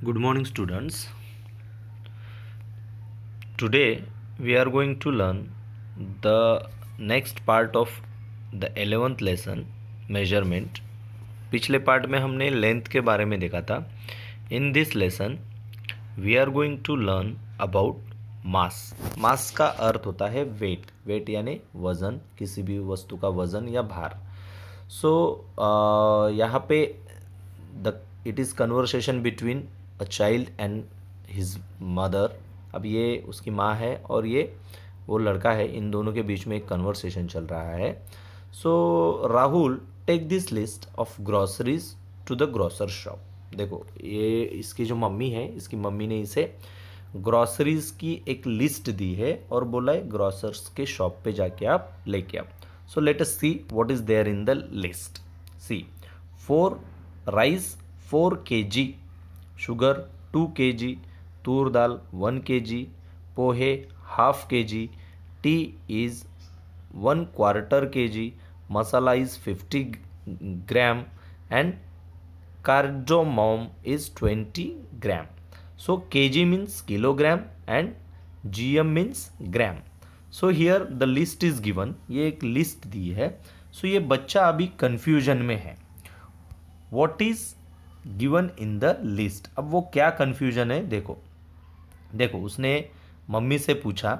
Good morning, students. Today we are going to learn the next part of the 11th lesson measurement. पिछले part में हमने length के बारे में देखा था in this lesson we are going to learn about mass mass का अर्थ होता है वेट वेट यानी वज़न किसी भी वस्तु का वज़न या भार सो so, यहाँ पे the it is conversation between a child and his mother अब ये उसकी माँ है और ये वो लड़का है। इन दोनों के बीच में एक कन्वर्सेशन चल रहा है। So Rahul take this list of groceries to the grocer shop देखो, ये इसकी जो मम्मी है, इसकी मम्मी ने इसे ग्रॉसरीज की एक लिस्ट दी है और बोला है ग्रॉसर्स के शॉप पे जाके आप लेके आओ। So let us see what is there in the list see four rice four K G sugar to K G toor dal one के G pohe half K G tea is one quarter K G masala is fifty gram, and cardamom is 20 gram so kg means kilogram and gm means gram so here the list is given ये एक list दी है. So so ये बच्चा अभी confusion में है. What is given in the list अब वो क्या कन्फ्यूज़न है? देखो। देखो, उसने मम्मी से पूछा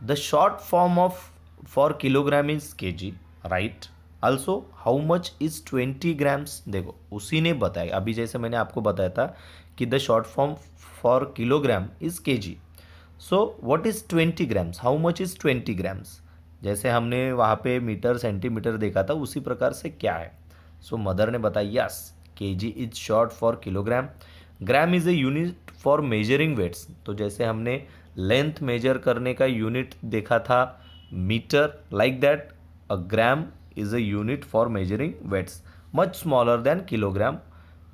the short form of for kilogram is K G right also how much is twenty grams देखो, उसी ने बताया। अभी जैसे मैंने आपको बताया था कि the short form for kilogram is K G so what is twenty grams how much is twenty grams जैसे हमने वहाँ पे मीटर सेंटीमीटर देखा था, उसी प्रकार से क्या है? सो मदर ने बताया yes K G is short for kilogram gram is a unit for measuring weights तो जैसे हमने लेंथ मेजर करने का यूनिट देखा था metre like that a gram is a unit for measuring weights. Much smaller than kilogram.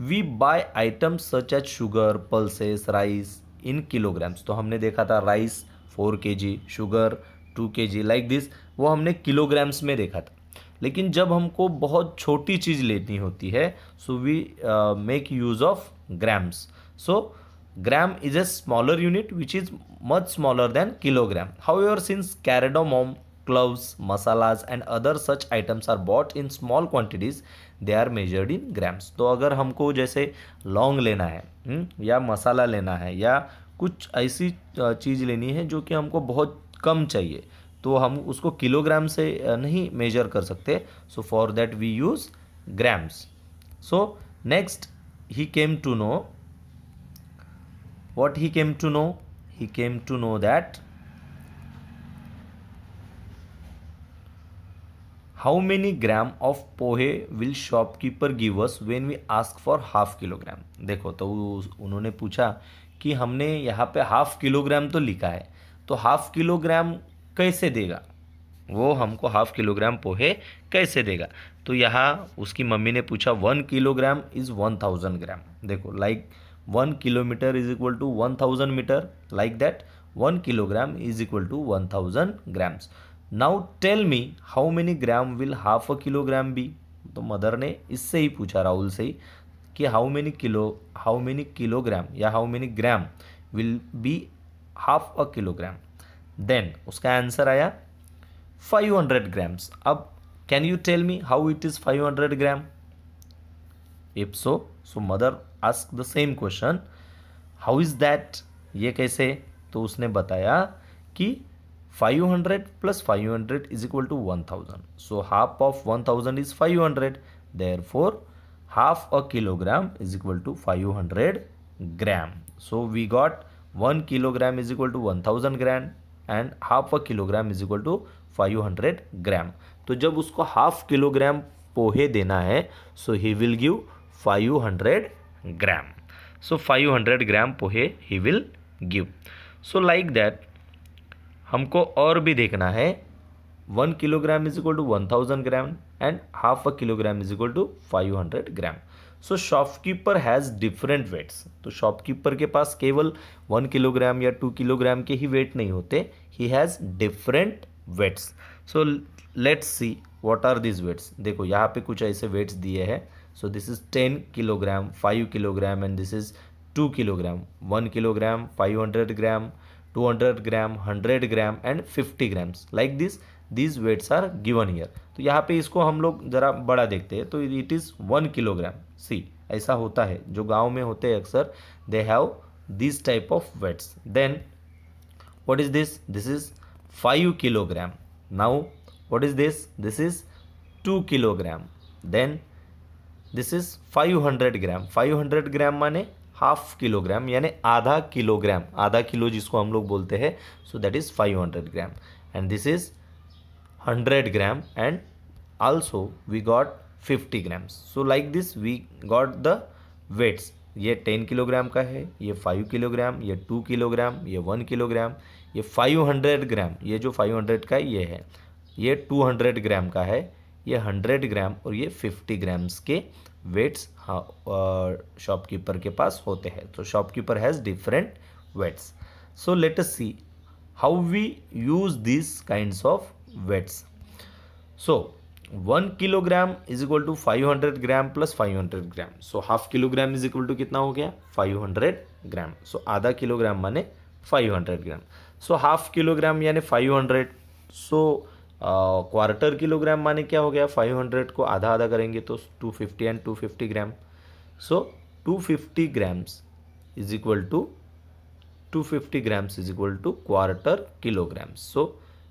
We buy items such as sugar, pulses, rice in kilograms. तो हमने देखा था rice four K G sugar two K G like this वो हमने kilograms में देखा था। लेकिन जब हमको बहुत छोटी चीज़ लेनी होती है so we make use of grams so gram is a smaller unit which is much smaller than kilogram however since cardamom cloves masalas and other such items are bought in small quantities they are measured in grams तो अगर हमको जैसे long लेना है हम्म, या मसाला लेना है, या कुछ ऐसी uh, चीज़ लेनी है जो कि हमको बहुत कम चाहिए तो हम उसको किलोग्राम से नहीं मेजर कर सकते। So for that we use grams so next he came to know what he came to know he came to know that how many gram of pohe will shopkeeper give us when we ask for half kilogram देखो तो उन्होंने पूछा कि हमने यहाँ पे half kilogram तो लिखा है। तो हाफ़ किलोग्राम कैसे देगा? वो हमको हाफ़ किलोग्राम पोहे कैसे देगा? तो यहाँ उसकी मम्मी ने पूछा one kilogram is one thousand gram देखो like one kilometre is equal to one thousand metre like that one kilogram is equal to one thousand grams now tell me how many gram will half a kilogram be तो mother ने इससे ही पूछा, राहुल से ही, कि how many kilo how many kilogram या how many gram will be half a kilogram then उसका आंसर आया 500 ग्राम्स अब can you tell me how it is 500 gram if so so mother ask the same question how is that ये कैसे? तो उसने बताया कि 500 plus 500 hundred is equal to 1000 so half of 1000 is 500 therefore half a kilogram is equal to 500 gram so we got one kilogram is equal to 1000 gram and half a kilogram is equal to 500 gram तो जब उसको half kilogram pohe देना है so he will give 500 gram. So 500 gram pohe he will give so like that हमको और भी देखना है. One kilogram is equal to one thousand gram and half a kilogram is equal to five hundred gram so shopkeeper has different weights तो shopkeeper के पास केवल one kilogram या टू किलोग्राम के ही वेट नहीं होते. He has different weights so let's see what are this weights देखो, यहाँ पे कुछ ऐसे वेट्स दिए हैं. So, this is 10 kilogram 5 kilogram and this is 2 kilogram. 1 kilogram 500 gram 200 gram 100 gram and 50 grams. Like this these weights are given here. तो यहाँ पे इसको हम लोग ज़रा बड़ा देखते हैं। तो it is one kilogram see ऐसा होता है। जो गाँव में होते हैं अक्सर they have this type of weights then what is this? This is 5 kilogram. Now, what is this? This is 2 kilogram. Then, this is 500 gram 500 gram माने हाफ़ किलोग्राम यानी आधा किलोग्राम आधा किलो जिसको हम लोग बोलते हैं so that is 500 gram and this is 100 gram and also we got 50 grams so like this we got the weights ये 10 किलोग्राम का है, ये 5 किलोग्राम, ये 2 किलोग्राम, ये 1 किलोग्राम, ये 500 ग्राम, ये जो 500 का ये है, ये 200 ग्राम का है, ये 100 ग्राम और ये 50 ग्राम्स के वेट्स हाँ शॉपकीपर के पास होते हैं। तो shopkeeper has different weights. So let us see how we use this kinds of weights so one kilogram is equal to five hundred gram plus five hundred gram so half kilogram is equal to कितना हो गया? Five hundred gram so आधा kilogram माने five hundred gram so half kilogram यानी five hundred so quarter kilogram माने क्या हो गया? फाइव हंड्रेड को आधा आधा करेंगे तो two fifty and two fifty gram so two fifty grams is equal to two fifty grams is equal to quarter kilograms so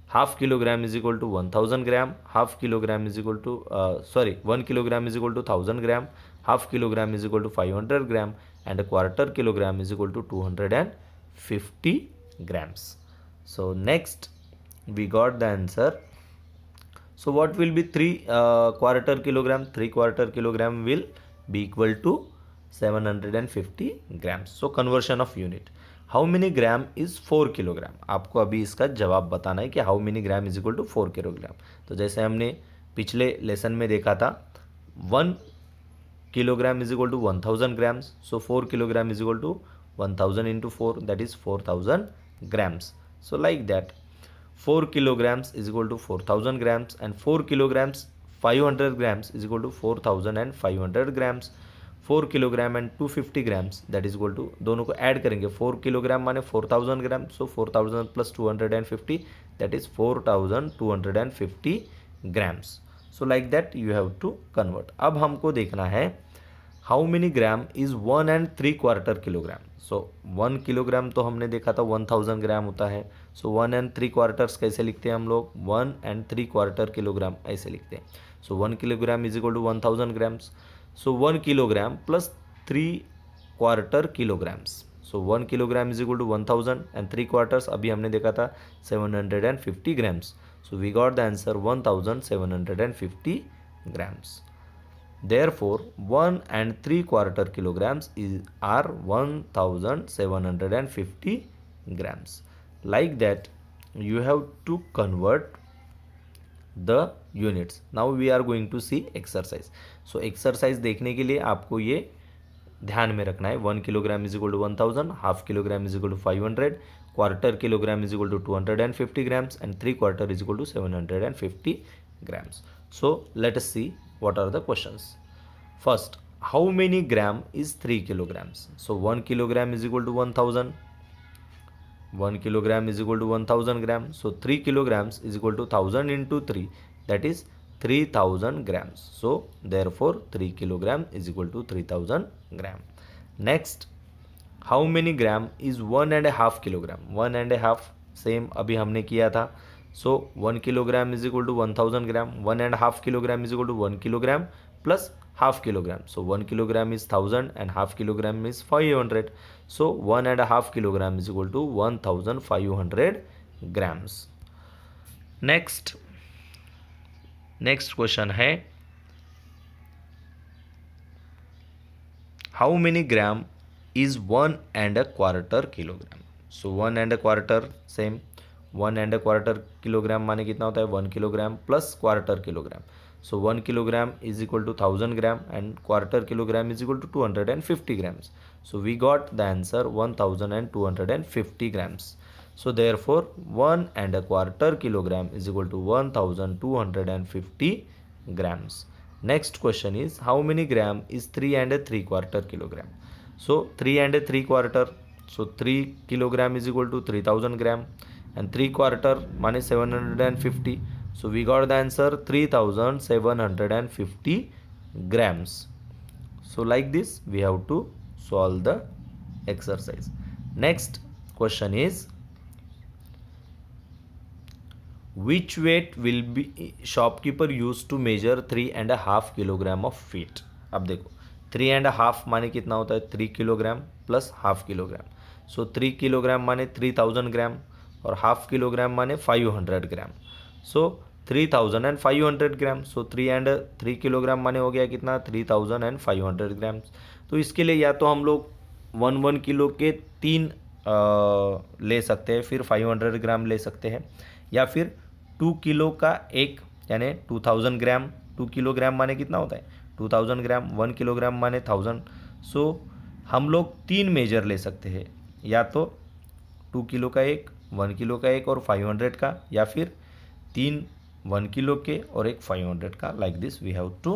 half kilogram is equal to 1000 gram. Half kilogram is equal to uh, sorry 1 kilogram is equal to 1000 gram. Half kilogram is equal to 500 gram and a quarter kilogram is equal to 250 grams. So next we got the answer. So what will be 3 uh, quarter kilogram? 3 quarter kilogram will be equal to 750 grams. So conversion of unit how many gram is four kilogram आपको अभी इसका जवाब बताना है कि how many gram is equal to four kilogram तो जैसे हमने पिछले लेसन में देखा था one kilogram is equal to one thousand grams so four kilogram is equal to one thousand into four that is four thousand grams four equal to four thousand grams and four kilograms five hundred grams is equal to four kilogram and two fifty grams that is equal to दोनों को add करेंगे। Four kilogram माने four thousand gram so four thousand plus two hundred and fifty that is four thousand two hundred and fifty grams so like that you have to convert अब हमको देखना है how many gram is one and three quarter kilogram so one kilogram तो हमने देखा था one thousand gram होता है। So one and three quarters कैसे लिखते हैं हम लोग? One and three quarter kilogram ऐसे लिखते हैं। So one kilogram is equal to one thousand grams so 1 kilogram plus 3 quarter kilograms. So 1 kilogram is equal to 1000 and 3 quarters. abhi humne dekha tha 750 grams. So we got the answer 1750 grams. Therefore 1 and 3 quarter kilograms is are 1750 grams. Like that you have to convert the units now we are going to see exercise so exercise देखने के लिए आपको ये ध्यान में रखना है। One kilogram is to one thousand half kilogram is to five hundred quarter kilogram is to two hundred and fifty grams and three quarter is to seven hundred and fifty grams so let us see what are the question first how many gram is three kilograms so one kilogram is equal to one thousand one kilogram is equal to one thousand gram so three kilograms is equal to thousand into three that is 3000 grams so therefore 3 kilogram is equal to 3000 gram next how many gram is one and a half kilogram one and a half same अभी हमने किया था so 1 kilogram is equal to 1000 gram one and a half kilogram is equal to 1 kilogram plus half kilogram so 1 kilogram is 1000 and half kilogram is 500 so 1 and a half kilogram is equal to 1500 grams next next question है how many gram is one and a quarter kilogram so one and a quarter same one and a quarter kilogram माने कितना होता है? One kilogram plus quarter kilogram so one kilogram is equal to thousand gram and quarter kilogram is equal to two hundred and fifty grams so, we got the answer 1250 grams. So therefore 1 and a quarter kilogram is equal to 1250 grams. next question is how many gram is 3 and a 3 quarter kilogram? So 3 and a 3 quarter. So 3 kilogram is equal to 3000 gram and 3 quarter minus 750 so we got the answer 3750 grams. So like this we have to solve the exercise. Next question is which weight will be shopkeeper used to measure three and half kilogram of feet अब देखो three and half माने कितना होता है? Three kilogram plus half kilogram so three kilogram माने three thousand gram और half kilogram माने five hundred gram so three thousand and five hundred gram so three and three kilogram माने हो गया कितना? Three thousand and five hundred gram तो इसके लिए या तो हम लोग वन वन किलो के तीन आ, ले सकते हैं फिर फाइव हंड्रेड ग्राम ले सकते हैं या फिर टू किलो का एक, यानी two thousand gram, two kilogram माने कितना होता है? Two thousand gram one kilogram माने थाउज़ेंड सो हम लोग तीन मेजर ले सकते हैं। या तो टू किलो का एक वन किलो का एक और फाइव हंड्रेड का, या फिर तीन वन किलो के और एक फाइव हंड्रेड का like this we have to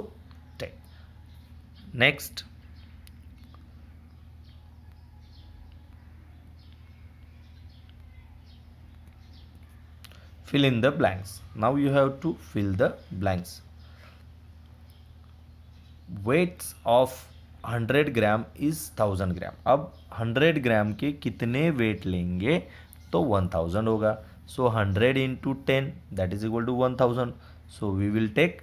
take next fill in the blanks now you have to fill the blanks weights of 100 gram is 1000 gram अब 100 ग्राम के कितने वेट लेंगे तो 1000 होगा so 100 into ten that is equal to 1000 so we will take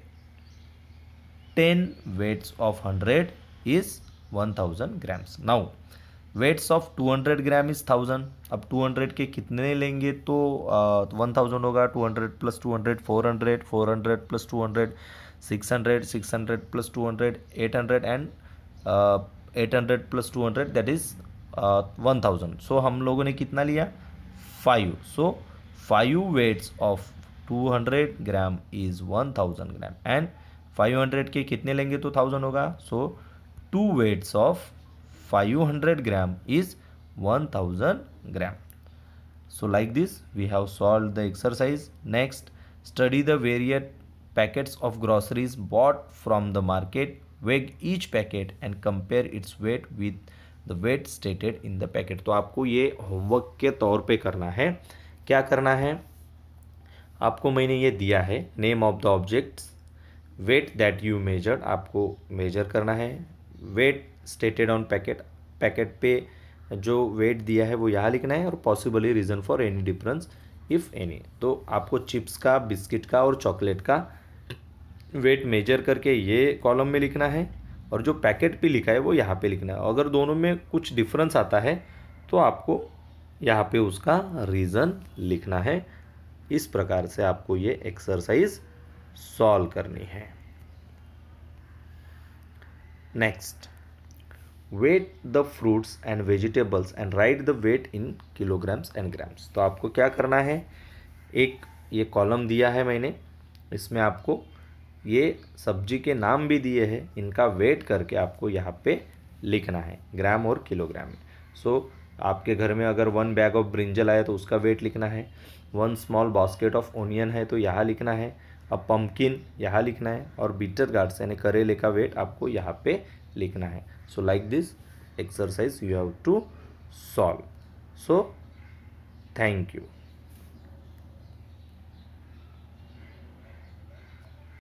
10 weights of 100 is 1000 grams now weights of 200 gram is thousand अब 200 के कितने लेंगे तो वन थाउज़ेंड होगा 200 plus 200 400 400 plus 200 600 600 plus 200 800 and 800 plus 200 that is one thousand so हम लोगों ने कितना लिया? Five so five weights of 200 gram is 1000 gram and 500 के कितने लेंगे तो थाउज़ेंड होगा? So two weights of 500 gram is 1000 gram. So like this we have solved the exercise. Next study the various packets of groceries bought from the market. Weigh each packet and compare its weight with the weight stated in the packet. तो आपको ये homework के तौर पे करना है क्या करना है आपको मैंने ये दिया है name of the objects weight that you measured आपको मेजर करना है weight stated on packet packet पे जो वेट दिया है वो यहाँ लिखना है और possibly reason for any difference if any तो आपको चिप्स का बिस्किट का और चॉकलेट का वेट मेजर करके ये कॉलम में लिखना है और जो पैकेट पे लिखा है वो यहाँ पे लिखना है। अगर दोनों में कुछ डिफरेंस आता है तो आपको यहाँ पे उसका रीज़न लिखना है। इस प्रकार से आपको ये एक्सरसाइज सॉल्व करनी है। Next weight the fruits and vegetables and write the weight in kilograms and grams तो आपको क्या करना है? एक ये कॉलम दिया है मैंने। इसमें आपको ये सब्ज़ी के नाम भी दिए हैं। इनका वेट करके आपको यहाँ पे लिखना है ग्राम और किलोग्राम सो so, आपके घर में अगर वन बैग ऑफ़ ब्रिंजल आया तो उसका वेट लिखना है। One small basket of onion है तो यहाँ लिखना है। अब पम्पकिन यहाँ लिखना है और बीटर गार्ड से यानी करेले का वेट आपको यहाँ पे लिखना है। So like this exercise you have to solve so thank you